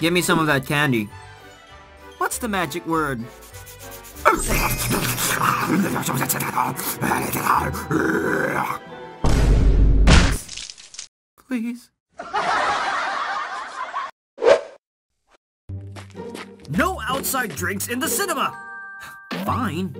Give me some of that candy. What's the magic word? Please. No outside drinks in the cinema! Fine.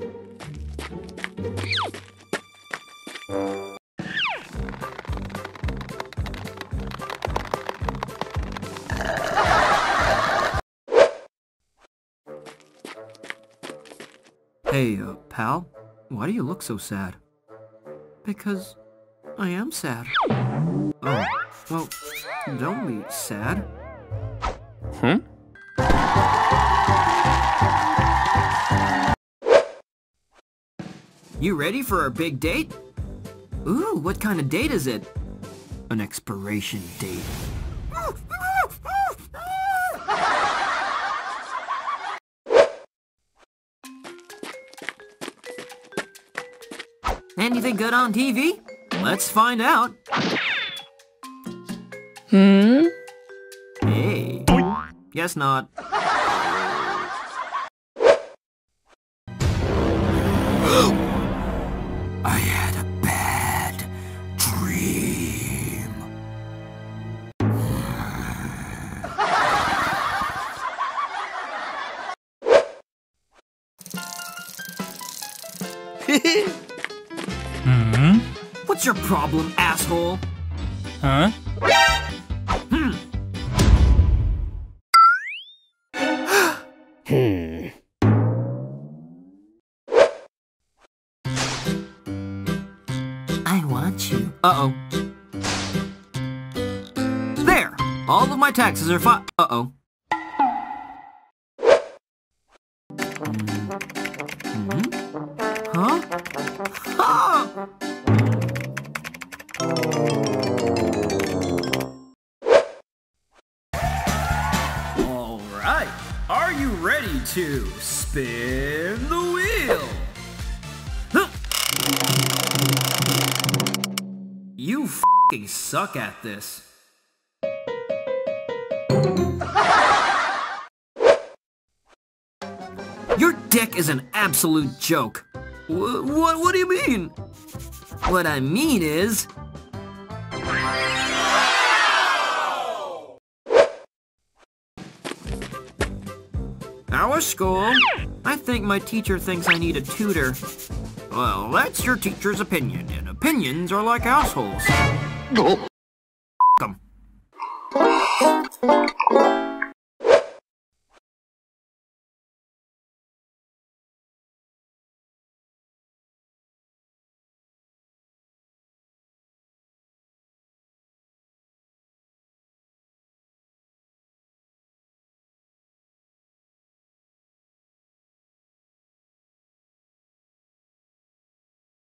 Hey, uh, pal, why do you look so sad? Because I am sad. Oh, well, don't be sad. Hmm? You ready for our big date? Ooh, what kind of date is it? An expiration date. Anything good on TV? Let's find out. Hmm? Hey. Guess not. I had a bad dream. Hmm? What's your problem, asshole? Huh? Hmm. hmm. I want you. Uh-oh. There! All of my taxes are fi- Uh-oh. Hmm? Huh? Huh? To spin the wheel? You fing suck at this. Your dick is an absolute joke. Wh- what, what do you mean? What I mean is... Our school? I think my teacher thinks I need a tutor. Well, that's your teacher's opinion, and opinions are like assholes. Oh. 'em.